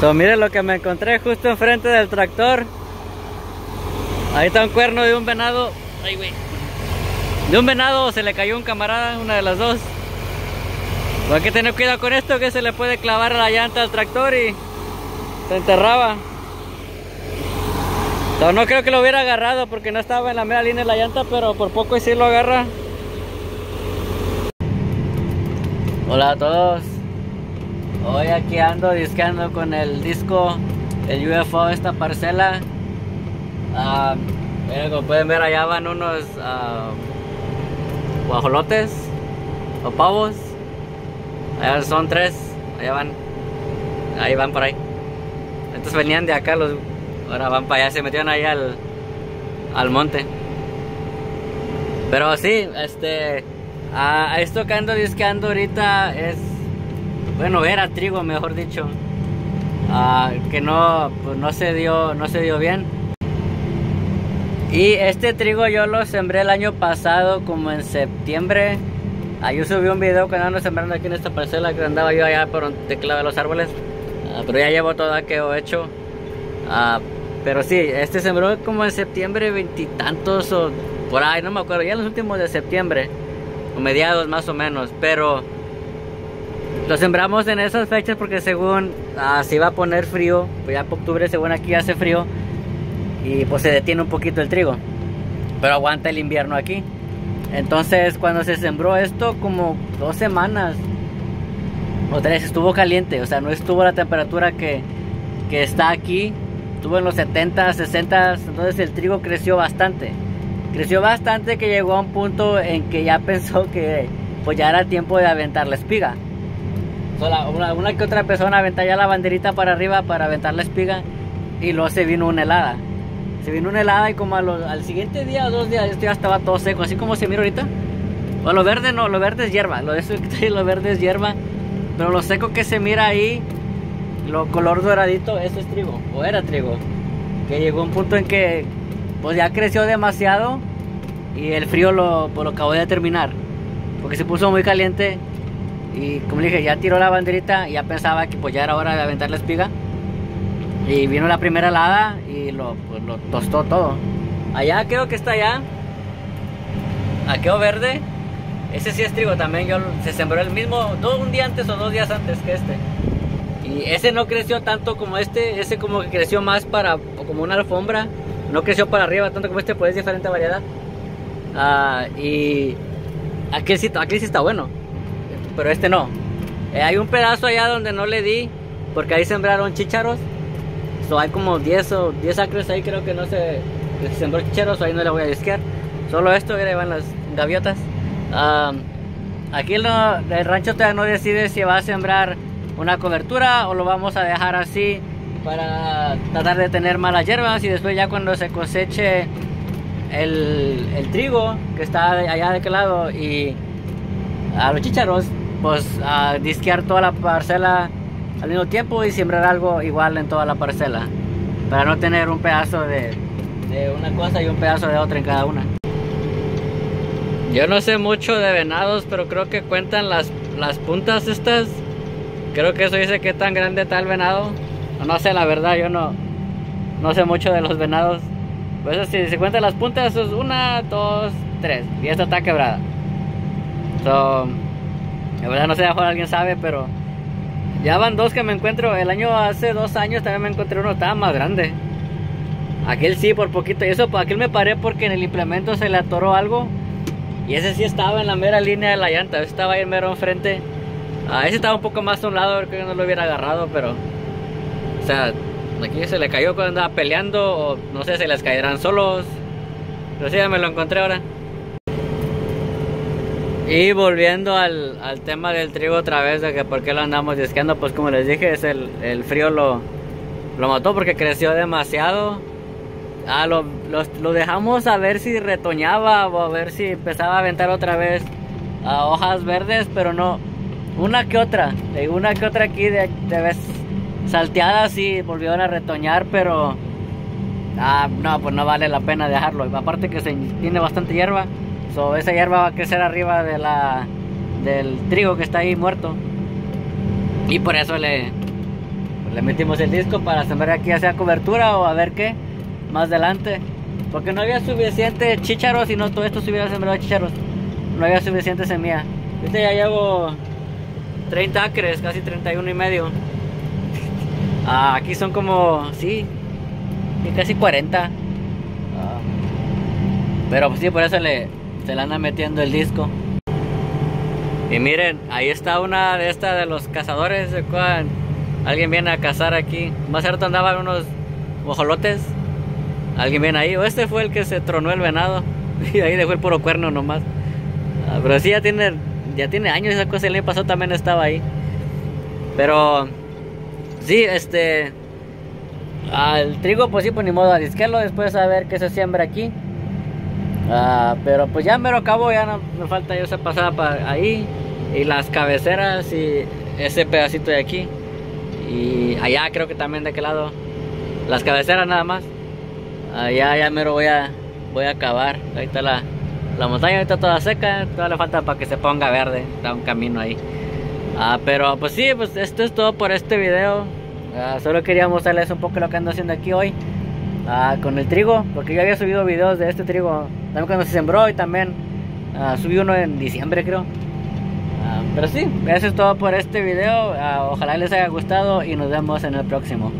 So, miren lo que me encontré justo enfrente del tractor. Ahí está un cuerno de un venado. Ay, güey. De un venado se le cayó un camarada, una de las dos. hay que tener cuidado con esto que se le puede clavar la llanta al tractor y se enterraba. no creo que lo hubiera agarrado porque no estaba en la media línea de la llanta, pero por poco y sí lo agarra. Hola a todos. Hoy aquí ando disqueando con el disco, el UFO esta parcela. Ah, como pueden ver allá van unos uh, guajolotes o pavos. Allá son tres, allá van, ahí van por ahí. Entonces venían de acá, los, ahora van para allá, se metieron ahí al, al monte. Pero sí, este, esto que ando disqueando ahorita es bueno, era trigo, mejor dicho, ah, que no, pues no se dio, no se dio bien. Y este trigo yo lo sembré el año pasado, como en septiembre. Ah, yo subí un video cuando ando sembrando aquí en esta parcela que andaba yo allá por un teclado de los árboles. Ah, pero ya llevo todo aquello hecho. pero sí, este sembró como en septiembre veintitantos o por ahí, no me acuerdo, ya en los últimos de septiembre, o mediados más o menos. Pero lo sembramos en esas fechas porque según ah, va a poner frío, pues ya por octubre según aquí hace frío y pues se detiene un poquito el trigo. Pero aguanta el invierno aquí. Entonces cuando se sembró esto como dos semanas o tres estuvo caliente, o sea no estuvo la temperatura que, que está aquí, estuvo en los 70, 60, entonces el trigo creció bastante. Creció bastante que llegó a un punto en que ya pensó que pues ya era tiempo de aventar la espiga una, que otra persona aventaba la banderita para arriba para aventar la espiga y luego se vino una helada. Se vino una helada y como al siguiente día o dos días esto ya estaba todo seco, así como se mira ahorita. O lo verde no, lo verde es hierba, lo, eso, lo verde es hierba, pero lo seco que se mira ahí, lo color doradito, eso es trigo, o era trigo. Que llegó un punto en que pues ya creció demasiado y el frío lo, pues, lo acabó de terminar, porque se puso muy caliente y como le dije, ya tiró la banderita, ya pensaba que pues ya era hora de aventar la espiga. Y vino la primera helada y lo, pues, lo tostó todo. Allá creo que está allá. Aqueo verde. Ese sí es trigo también. Yo, se sembró el mismo, todo un día antes o dos días antes que este. Y ese no creció tanto como este. Ese como que creció más para, como una alfombra. No creció para arriba tanto como este, pues es diferente variedad. Ah, y aquel sí, aquel sí está bueno pero este no. Eh, hay un pedazo allá donde no le di, porque ahí sembraron chícharos. So, hay como 10 o 10 acres ahí, creo que no se, se sembró chícharos, ahí no le voy a disquear. Solo esto, ahí van las gaviotas. aquí el rancho todavía no decide si va a sembrar una cobertura o lo vamos a dejar así para tratar de tener malas hierbas y después ya cuando se coseche el, el trigo que está allá de aquel lado y a los chícharos pues disquear toda la parcela al mismo tiempo y sembrar algo igual en toda la parcela para no tener un pedazo de, una cosa y un pedazo de otra en cada una. Yo no sé mucho de venados, pero creo que cuentan las, las puntas estas. Creo que eso dice que tan grande está el venado. No sé, la verdad, yo no, no sé mucho de los venados. Pues si se cuentan las puntas, es una, dos, tres. Y esta está quebrada. So, la verdad no sé, mejor alguien sabe, pero ya van dos que me encuentro. El año hace dos años también me encontré uno, estaba más grande. Aquel sí, por poquito. Y eso, aquel me paré porque en el implemento se le atoró algo. Y ese sí estaba en la mera línea de la llanta. Ese estaba ahí mero enfrente. A ese estaba un poco más a un lado, creo que no lo hubiera agarrado, pero... O sea, aquí se le cayó cuando andaba peleando, o no sé, se les caerán solos. Pero sí, ya me lo encontré ahora. Y volviendo al, tema del trigo otra vez, de que por qué lo andamos disqueando, pues como les dije, es el, el frío lo, lo mató porque creció demasiado. Ah, lo, lo, dejamos a ver si retoñaba o a ver si empezaba a aventar otra vez a hojas verdes, pero no, una que otra, una que otra aquí de, de vez salteadas y volvieron a retoñar, pero ah, no, pues no vale la pena dejarlo. Aparte que se, tiene bastante hierba esa hierba va a crecer arriba de la, del trigo que está ahí muerto. Y por eso le, le metimos el disco para sembrar aquí ya sea cobertura o a ver qué más adelante. Porque no había suficiente chícharos y no todo esto se hubiera sembrado chícharos. No había suficiente semilla. Este ya llevo 30 acres, casi 31 y medio. Ah, aquí son como, sí, casi 40. Ah, pero pues sí, por eso le, se le anda metiendo el disco. Y miren, ahí está una de estas de los cazadores. Alguien viene a cazar aquí. Más cierto andaban unos bojolotes. Alguien viene ahí. O este fue el que se tronó el venado. Y ahí dejó el puro cuerno nomás. Ah, pero sí, ya tiene, ya tiene años esa cosa. El año pasado también estaba ahí. Pero, sí, este. Al trigo, pues sí, pues ni modo a disquelo. Después a ver qué se siembra aquí. Ah, pero pues ya me lo acabo, ya no me falta yo esa pasada para ahí. Y las cabeceras y ese pedacito de aquí. Y allá creo que también de aquel lado. Las cabeceras nada más. Allá ya me lo voy a, voy a acabar. Ahí está la, la montaña, está toda seca. Todavía le falta para que se ponga verde. Está un camino ahí. Ah, pero pues sí, pues esto es todo por este video. Ah, solo quería mostrarles un poco lo que ando haciendo aquí hoy. Ah, con el trigo, porque yo había subido videos de este trigo también cuando se sembró y también subí uno en diciembre creo. pero sí, eso es todo por este video. ojalá les haya gustado y nos vemos en el próximo.